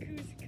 Look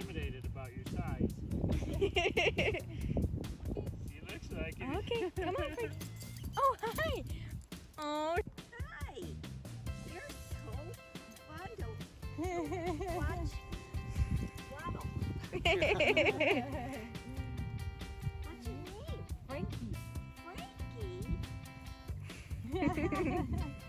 intimidated about your size. She looks like it. okay, come on, Frankie. Oh, hi. Oh, Hi. You're so fun to watch. Waddle. What's your name? Frankie. Frankie.